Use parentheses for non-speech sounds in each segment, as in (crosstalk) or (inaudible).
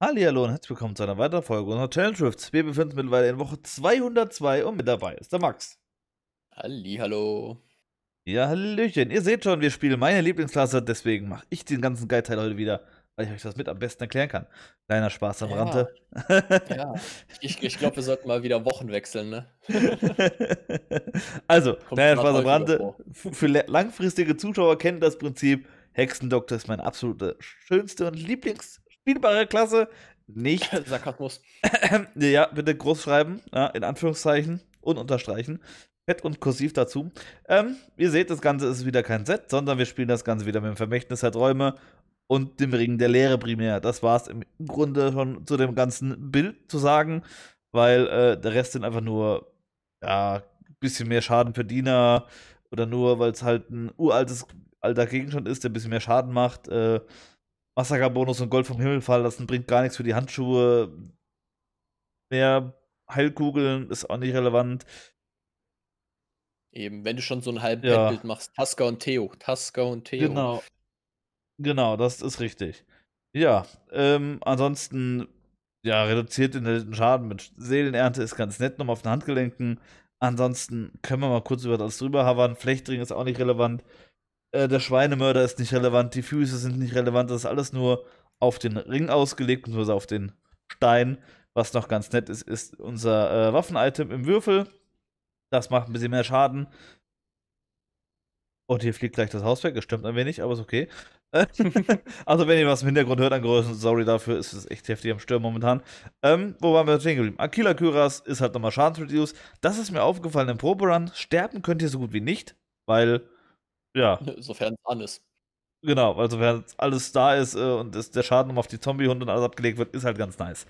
Hallihallo und herzlich willkommen zu einer weiteren Folge unserer Challenge Drifts. Wir befinden uns mittlerweile in Woche 202 und mit dabei ist der Max. Hallihallo. Ja, Hallöchen. Ihr seht schon, wir spielen meine Lieblingsklasse, deswegen mache ich den ganzen Guide-Teil heute wieder, weil ich euch das mit am besten erklären kann. Kleiner Spaß am Ja. Rande. Ja, ich, ich glaube, wir sollten mal wieder Wochen wechseln, ne? (laughs) also, kleiner Spaß am Rande. Für langfristige Zuschauer kennen das Prinzip. Hexendoktor ist meine absolute schönste und lieblingsspielbare Klasse. Nicht (laughs) Sarkasmus. (clears throat) ja, bitte groß schreiben, ja, in Anführungszeichen und unterstreichen. Fett und kursiv dazu. Ähm, ihr seht, das Ganze ist wieder kein Set, sondern wir spielen das Ganze wieder mit dem Vermächtnis der Träume und dem Ring der Lehre primär. Das war es im Grunde schon zu dem ganzen Bild zu sagen, weil äh, der Rest sind einfach nur, ja, ein bisschen mehr Schaden für Diener oder nur, weil es halt ein uraltes, alter Gegenstand ist, der ein bisschen mehr Schaden macht. Äh, Massakerbonus und Gold vom Himmel fallen lassen bringt gar nichts für die Handschuhe. Mehr Heilkugeln ist auch nicht relevant. Eben, wenn du schon so ein halben Ja. Petbild machst. Tasker und Theo. Tasker und Theo. Genau. Genau, das ist richtig. Ja, ähm, ansonsten, ja, reduziert den Schaden mit Seelenernte ist ganz nett, nochmal auf den Handgelenken. Ansonsten können wir mal kurz über das drüber havern. Flechtring ist auch nicht relevant. Äh, der Schweinemörder ist nicht relevant. Die Füße sind nicht relevant. Das ist alles nur auf den Ring ausgelegt, beziehungsweise auf den Stein. Was noch ganz nett ist, ist unser äh, Waffenitem im Würfel. Das macht ein bisschen mehr Schaden. Und hier fliegt gleich das Haus weg. Es stimmt ein wenig, aber ist okay. (laughs) also, wenn ihr was im Hintergrund hört an Größen, sorry dafür, ist es echt heftig am Sturm momentan. Ähm, wo waren wir stehen geblieben? Aquila Kyras ist halt nochmal Schadensreduce. Das ist mir aufgefallen im Proberun. Sterben könnt ihr so gut wie nicht, weil, ja, (laughs) Sofern es an ist. genau, also wenn alles da ist äh, und es, der Schaden um auf die Zombiehunde und alles abgelegt wird, ist halt ganz nice.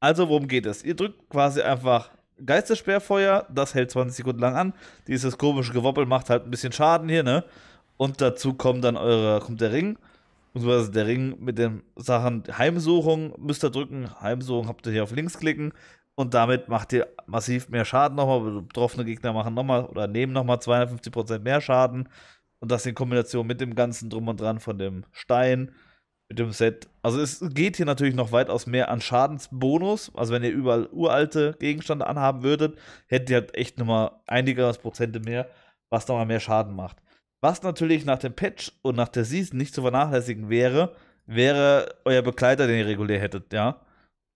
Also, worum geht es? Ihr drückt quasi einfach Geistessperrfeuer, das hält 20 Sekunden lang an. Dieses komische Gewoppel macht halt ein bisschen Schaden hier, ne? Und dazu kommt dann eure, kommt der Ring, beziehungsweise der Ring mit den Sachen Heimsuchung müsst ihr drücken. Heimsuchung habt ihr hier auf links klicken. Und damit macht ihr massiv mehr Schaden nochmal. Betroffene Gegner machen nochmal oder nehmen nochmal 250% mehr Schaden. Und das in Kombination mit dem ganzen Drum und Dran von dem Stein, mit dem Set. Also es geht hier natürlich noch weitaus mehr an Schadensbonus. Also wenn ihr überall uralte Gegenstände anhaben würdet, hättet ihr halt echt nochmal einige Prozente mehr, was nochmal mehr Schaden macht. Was natürlich nach dem Patch und nach der Season nicht zu vernachlässigen wäre, wäre euer Begleiter, den ihr regulär hättet, ja.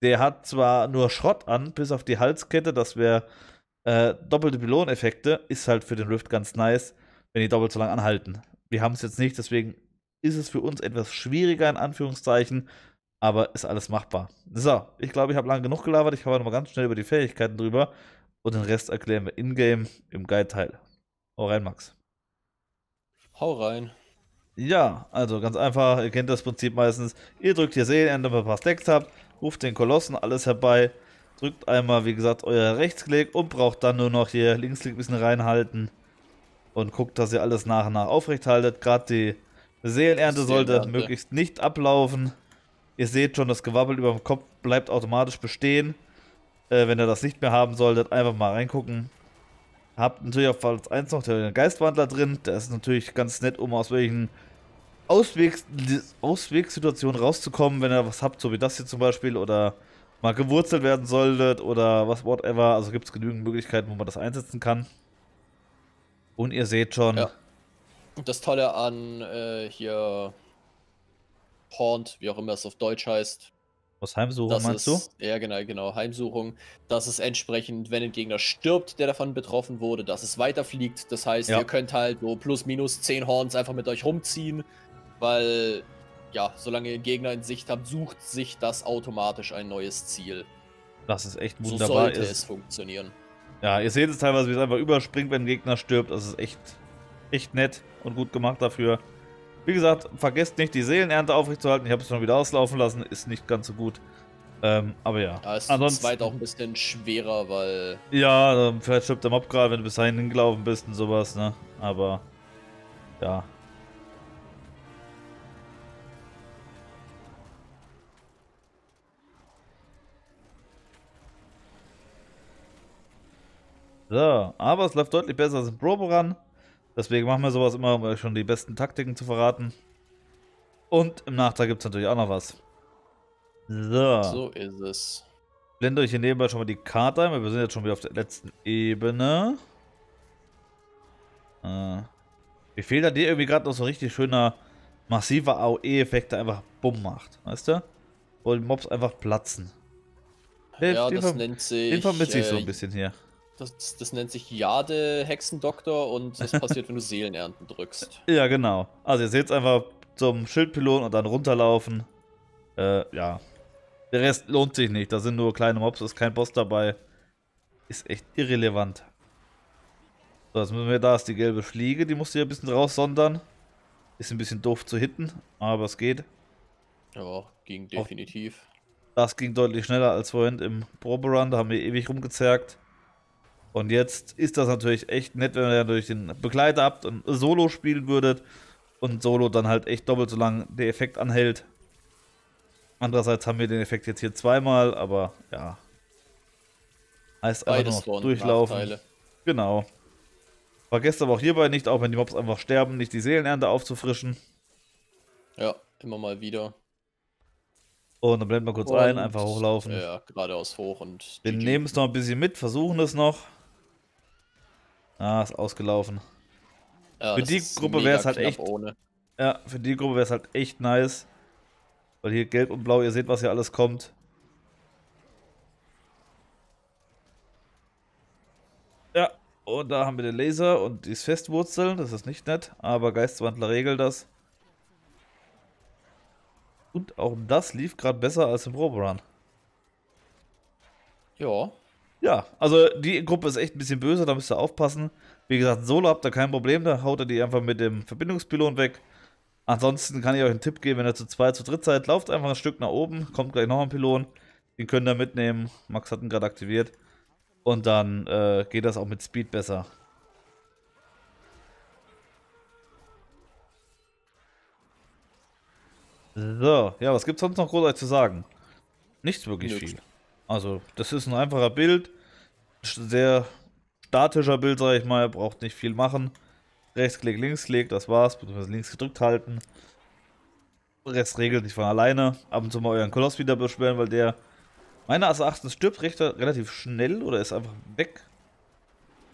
Der hat zwar nur Schrott an, bis auf die Halskette, das wäre äh, doppelte Pyloneffekte, ist halt für den Rift ganz nice, wenn die doppelt so lang anhalten. Wir haben es jetzt nicht, deswegen ist es für uns etwas schwieriger, in Anführungszeichen, aber ist alles machbar. So, ich glaube, ich habe lange genug gelabert, ich habe noch mal ganz schnell über die Fähigkeiten drüber und den Rest erklären wir in-game im Guide-Teil. Hau rein, Max. Hau rein. Ja, also ganz einfach, ihr kennt das Prinzip meistens. Ihr drückt hier Seelenende, wenn ihr ein paar Stacks habt, ruft den Kolossen alles herbei, drückt einmal, wie gesagt, euer Rechtsklick und braucht dann nur noch hier Linksklick ein bisschen reinhalten und guckt, dass ihr alles nach und nach aufrecht haltet. Gerade die Seelenernte sollte möglichst nicht ablaufen. Ihr seht schon, das Gewabbel über dem Kopf bleibt automatisch bestehen. Äh, wenn ihr das nicht mehr haben solltet, einfach mal reingucken. Habt natürlich auf Fall 1 noch den Geistwandler drin. Der ist natürlich ganz nett, um aus welchen Auswegs Auswegssituationen rauszukommen, wenn ihr was habt, so wie das hier zum Beispiel, oder mal gewurzelt werden solltet oder was, whatever. Also gibt es genügend Möglichkeiten, wo man das einsetzen kann. Und ihr seht schon, Ja. Das Tolle an äh, hier Haunt, wie auch immer es auf Deutsch heißt. was Heimsuche Das meinst ist, Ja, genau, genau. Heimsuchung. Das ist entsprechend, wenn ein Gegner stirbt, der davon betroffen wurde, dass es weiterfliegt. Das heißt, Ja. ihr könnt halt so plus minus 10 Horns einfach mit euch rumziehen, weil, ja, solange ihr einen Gegner in Sicht habt, sucht sich das automatisch ein neues Ziel. du? Das ist echt So wunderbar. sollte Ist- es funktionieren. Ja, ihr seht es teilweise, wie es einfach überspringt, wenn ein Gegner stirbt. Das ist echt, echt nett und gut gemacht dafür. Wie gesagt, vergesst nicht, die Seelenernte aufrechtzuerhalten. Ich habe es schon wieder auslaufen lassen, ist nicht ganz so gut. Ähm, aber ja. Ja, ist Ansonsten- zweit auch ein bisschen schwerer, weil Ja, ähm, vielleicht stirbt der Mob gerade, wenn du bis dahin hingelaufen bist und sowas, ne? Aber ja. So, aber es läuft deutlich besser als im Proboran. Deswegen machen wir sowas immer, um euch schon die besten Taktiken zu verraten. Und im Nachtrag gibt es natürlich auch noch was. So. So ist es. Blende euch hier nebenbei schon mal die Karte ein, weil wir sind jetzt schon wieder auf der letzten Ebene. Äh. Mir fehlt da dir irgendwie gerade noch so ein richtig schöner, massiver AOE-Effekt, der einfach Bumm macht. Weißt du? Wo die Mobs einfach platzen. Den, ja, den das nennt sich. Den vermisse ich so äh, ein bisschen hier. Das, das nennt sich Jade Hexendoktor und das (laughs) passiert, wenn du Seelenernten drückst. Ja, genau. Also ihr seht einfach zum Schildpylon und dann runterlaufen. Äh, ja. Der Rest lohnt sich nicht. Da sind nur kleine Mobs, ist kein Boss dabei. Ist echt irrelevant. So, jetzt müssen wir, da ist die gelbe Fliege, die musst du hier ein bisschen raussondern. Ist ein bisschen doof zu hitten, aber es geht. Ja, ging definitiv. Das ging deutlich schneller als vorhin im Proberun, da haben wir ewig rumgezerrt. Und jetzt ist das natürlich echt nett, wenn ihr durch den Begleiter habt und Solo spielen würdet und Solo dann halt echt doppelt so lang der Effekt anhält. Andererseits haben wir den Effekt jetzt hier zweimal, aber ja. Heißt einfach Beides nur Vor- noch durchlaufen. Nachteile. Genau. Vergesst aber auch hierbei nicht, auch wenn die Mobs einfach sterben, nicht die Seelenernte aufzufrischen. Ja, immer mal wieder. Und dann blenden wir kurz Und, ein, einfach hochlaufen. Ja, geradeaus hoch und. Wir nehmen es noch ein bisschen mit, versuchen es noch. Ah, ist ausgelaufen. Ja, für die ist Gruppe mega wär's halt echt- Ohne. Ja, für die Gruppe wäre es halt echt nice. Weil hier gelb und blau, ihr seht, was hier alles kommt. Ja, und da haben wir den Laser und die Festwurzeln. Das ist nicht nett, aber Geistwandler regelt das. Und auch das lief gerade besser als im Proberun. Ja, Ja, also die Gruppe ist echt ein bisschen böse, da müsst ihr aufpassen. Wie gesagt, Solo habt ihr kein Problem, da haut ihr die einfach mit dem Verbindungspylon weg. Ansonsten kann ich euch einen Tipp geben, wenn ihr zu zweit, zu dritt seid, lauft einfach ein Stück nach oben, kommt gleich noch ein Pylon. Den könnt ihr mitnehmen. Max hat ihn gerade aktiviert. Und dann äh, geht das auch mit Speed besser. So, ja, was gibt's sonst noch großartig zu sagen? Nichts wirklich Nix. viel. Also, das ist ein einfacher Bild. Sehr statischer Bild, sag ich mal. Braucht nicht viel machen. Rechtsklick, Linksklick, das war's. Beziehungsweise links gedrückt halten. Rest regelt sich von alleine. Ab und zu mal euren Koloss wieder beschweren, weil der meines Erachtens stirbt recht, relativ schnell oder ist einfach weg.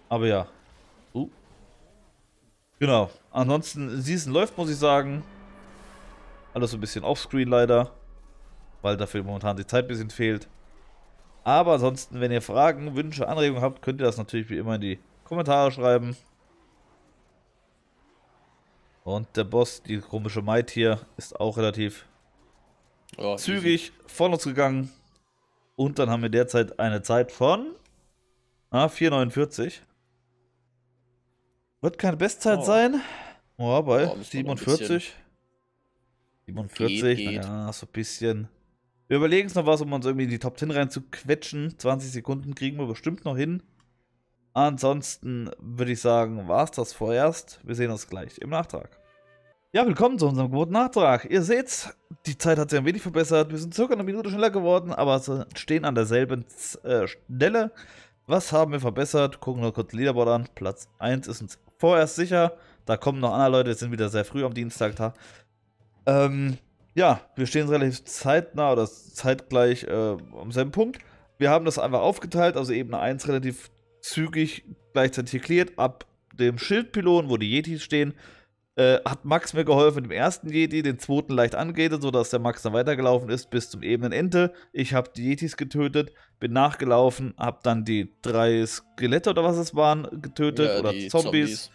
Aber ja. Uh. Genau. Ansonsten, Season läuft, muss ich sagen. Alles so ein bisschen offscreen leider. Weil dafür momentan die Zeit ein bisschen fehlt. Aber ansonsten, wenn ihr Fragen, Wünsche, Anregungen habt, könnt ihr das natürlich wie immer in die Kommentare schreiben. Und der Boss, die komische Might hier, ist auch relativ easy. zügig von uns gegangen. Und dann haben wir derzeit eine Zeit von ah, 4,49. Wird keine Bestzeit Oh. sein. Oh, bei ein 47. 47, Geht, geht. naja, so ein bisschen. Wir überlegen es noch was, um uns irgendwie in die Top 10 rein zu quetschen. 20 Sekunden kriegen wir bestimmt noch hin. Ansonsten würde ich sagen, war es das vorerst. Wir sehen uns gleich im Nachtrag. Ja, willkommen zu unserem gewohnten Nachtrag. Ihr seht's, die Zeit hat sich ein wenig verbessert. Wir sind circa eine Minute schneller geworden, aber stehen an derselben äh, Stelle. Was haben wir verbessert? Gucken wir kurz Leaderboard an. Platz 1 ist uns vorerst sicher. Da kommen noch andere Leute, wir sind wieder sehr früh am Dienstag da. Ähm, ja, wir stehen relativ zeitnah oder zeitgleich äh, am selben Punkt. Wir haben das einfach aufgeteilt, also Ebene 1 relativ zügig gleichzeitig cleared. Ab dem Schildpylon, wo die Yetis stehen, äh, hat Max mir geholfen mit dem ersten Yeti, den zweiten leicht angeht, sodass der Max dann weitergelaufen ist bis zum Ebenenende. Ich habe die Yetis getötet, bin nachgelaufen, habe dann die drei Skelette oder was es waren getötet Ja, oder die Zombies.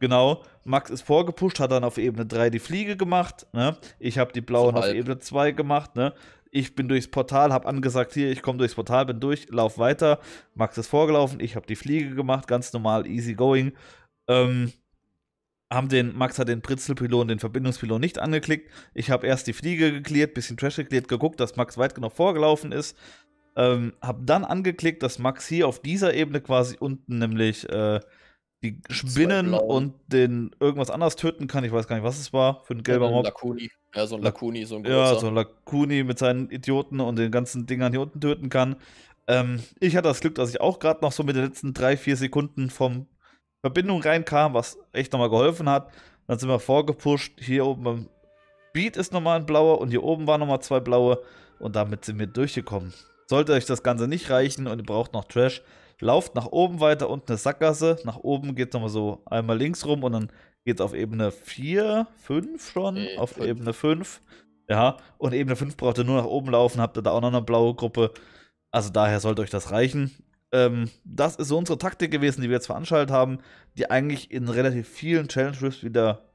Genau. Max ist vorgepusht, hat dann auf Ebene 3 die Fliege gemacht. Ne? Ich habe die blauen So auf. Ebene 2 gemacht. Ne? Ich bin durchs Portal, habe angesagt, hier, ich komme durchs Portal, bin durch, lauf weiter. Max ist vorgelaufen, ich habe die Fliege gemacht, ganz normal, easy going. Ähm, haben den, Max hat den Pritzelpylon, den Verbindungspylon nicht angeklickt. Ich habe erst die Fliege geklärt, bisschen Trash geklärt, geguckt, dass Max weit genug vorgelaufen ist. Ähm, habe dann angeklickt, dass Max hier auf dieser Ebene quasi unten nämlich äh, die Spinnen und den irgendwas anderes töten kann. Ich weiß gar nicht, was es war für ein gelber ein Mob. Lakuni. Ja, so ein Lak- Lakuni, so ein Ja, großer. so ein Lakuni mit seinen Idioten und den ganzen Dingern hier unten töten kann. Ähm, ich hatte das Glück, dass ich auch gerade noch so mit den letzten drei, vier Sekunden vom Verbindung reinkam, was echt nochmal geholfen hat. Dann sind wir vorgepusht. Hier oben beim Beat ist nochmal ein blauer und hier oben waren nochmal zwei blaue. Und damit sind wir durchgekommen. Sollte euch das Ganze nicht reichen und ihr braucht noch Trash, lauft nach oben weiter, unten eine Sackgasse. Nach oben geht es nochmal so einmal links rum und dann geht es auf Ebene 4, 5 schon, nee, auf fünf. Ebene 5. Ja, und Ebene 5 braucht ihr nur nach oben laufen, habt ihr da auch noch eine blaue Gruppe. Also daher sollte euch das reichen. Ähm, das ist so unsere Taktik gewesen, die wir jetzt veranstaltet haben, die eigentlich in relativ vielen Challenge Rifts wieder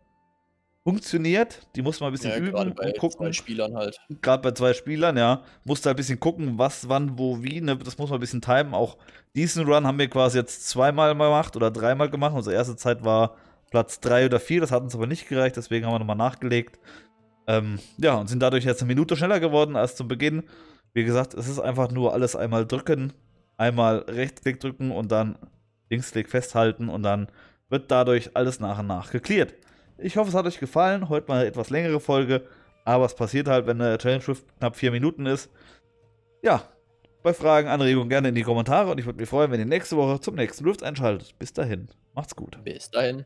funktioniert. Die muss man ein bisschen ja, üben bei und gucken. Zwei Spielern halt. Gerade bei zwei Spielern, ja. Musste halt ein bisschen gucken, was, wann, wo, wie. Ne? Das muss man ein bisschen timen. Auch diesen Run haben wir quasi jetzt zweimal gemacht oder dreimal gemacht. Unsere erste Zeit war Platz drei oder vier. Das hat uns aber nicht gereicht, deswegen haben wir nochmal nachgelegt. Ähm, ja, und sind dadurch jetzt eine Minute schneller geworden als zu Beginn. Wie gesagt, es ist einfach nur alles einmal drücken, einmal Rechtsklick drücken und dann Linksklick festhalten und dann wird dadurch alles nach und nach geklärt. Ich hoffe, es hat euch gefallen. Heute mal eine etwas längere Folge. Aber es passiert halt, wenn eine Challenge Rift knapp vier Minuten ist. Ja, bei Fragen, Anregungen gerne in die Kommentare. Und ich würde mich freuen, wenn ihr nächste Woche zum nächsten Rift einschaltet. Bis dahin, macht's gut. Bis dahin.